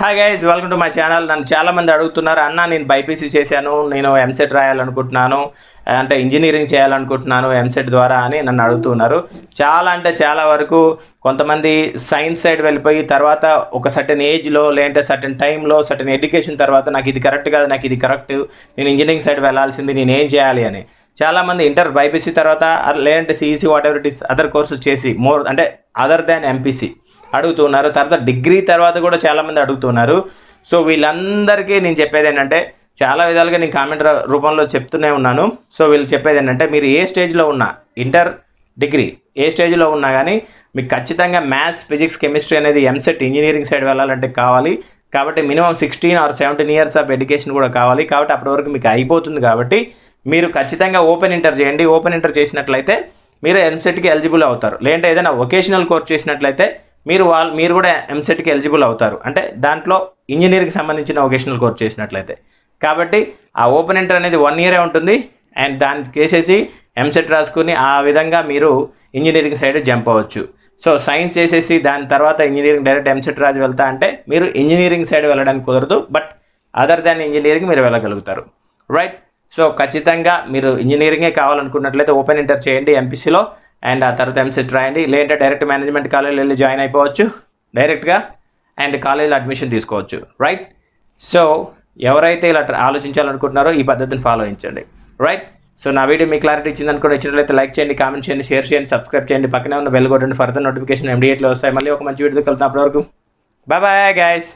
Hi guys welcome to my channel నన్ను చాలా మంది అడుగుతున్నారు అన్న నేను బైపీసీ చేశాను నేను ఎంసెట్ రాయాలనుకుంటున్నాను అంటే ఇంజనీరింగ్ చేయాలనుకుంటున్నాను ఎంసెట్ ద్వారా అని నన్ను అడుగుతున్నారు. చాలా అంటే చాలా వరకు కొంతమంది సైన్స్ సైడ్ వెళ్ళిపోయి తర్వాత ఒక సర్టెన్ ఏజ్లో లేదంటే సర్టెన్ టైంలో సర్టెన్ ఎడ్యుకేషన్ తర్వాత నాకు ఇది కరెక్ట్ కాదు నాకు ఇది కరెక్ట్ నేను ఇంజనీరింగ్ సైడ్ వెళ్ళాల్సింది నేను ఏం చేయాలి అని. చాలామంది ఇంటర్ బైపీసీ తర్వాత లేదంటే CEC whatever it is other courses చేసి మోర్ అంటే అదర్ దాన్ ఎంపీసీ అడుగుతున్నారు. తర్వాత డిగ్రీ తర్వాత కూడా చాలామంది అడుగుతున్నారు. సో వీళ్ళందరికీ నేను చెప్పేది ఏంటంటే చాలా విధాలుగా నేను కామెంట్ రూపంలో చెప్తూనే ఉన్నాను. సో వీళ్ళు చెప్పేది ఏంటంటే మీరు ఏ స్టేజ్లో ఉన్నా ఇంటర్ డిగ్రీ ఏ స్టేజ్లో ఉన్నా కానీ మీకు ఖచ్చితంగా మ్యాథ్స్ ఫిజిక్స్ కెమిస్ట్రీ అనేది ఎంసెట్ ఇంజనీరింగ్ సైడ్ వెళ్ళాలంటే కావాలి. కాబట్టి minimum sixteen or seventeen years of education కూడా కావాలి. కాబట్టి అప్పటి వరకు మీకు అయిపోతుంది కాబట్టి మీరు ఖచ్చితంగా ఓపెన్ ఇంటర్ చేయండి. ఓపెన్ ఇంటర్ చేసినట్లయితే మీరు ఎంసెట్కి ఎలిజిబుల్ అవుతారు. లేదంటే ఏదైనా వొకేషనల్ కోర్స్ చేసినట్లయితే మీరు వాళ్ళు మీరు కూడా ఎంసెట్కి ఎలిజిబుల్ అవుతారు. అంటే దాంట్లో ఇంజనీరింగ్కి సంబంధించిన వొకేషనల్ కోర్స్ చేసినట్లయితే. కాబట్టి ఆ ఓపెన్ ఇంటర్ అనేది వన్ ఇయరే ఉంటుంది. అండ్ దానికి చేసేసి ఎంసెట్ రాసుకుని ఆ విధంగా మీరు ఇంజనీరింగ్ సైడ్ జంప్ అవ్వచ్చు. సో సైన్స్ చేసేసి దాని తర్వాత ఇంజనీరింగ్ డైరెక్ట్ ఎంసెట్ రాజు వెళ్తా అంటే మీరు ఇంజనీరింగ్ సైడ్ వెళ్ళడానికి కుదరదు. బట్ అదర్ దాన్ ఇంజనీరింగ్ మీరు వెళ్ళగలుగుతారు. రైట్ సో ఖచ్చితంగా మీరు ఇంజనీరింగే కావాలనుకున్నట్లయితే ఓపెన్ ఇంటర్ చేయండి ఎంపీసీలో అండ్ ఆ తర్వాత ఎంసెట్ రాయండి లేదంటే డైరెక్ట్ మేనేజ్మెంట్ కాలేజీలో వెళ్ళి జాయిన్ అయిపోవచ్చు. డైరెక్ట్గా అండ్ కాలేజీలో అడ్మిషన్ తీసుకోవచ్చు. రైట్ సో ఎవరైతే ఇలా ఆలోచించాలనుకుంటున్నారో ఈ పద్ధతిని ఫాలో అయించండి రైట్ సో నా వీడియో మీ క్లారిటీ ఇచ్చింది ఇచ్చినట్లయితే లైక్ చేయండి కామెంట్ చేయండి షేర్ చేయండి సబ్స్క్రైబ్ చేయండి. పక్కనే ఉన్న బెల్ కొట్టండి ఫర్దర్ నోటిఫికేషన్ ఇమీడియట్లీ వస్తాయి. మళ్ళీ ఒక మంచి వీడియో కలుగుతాం అప్పటివరకు బాయ్ బాయ్ గైస్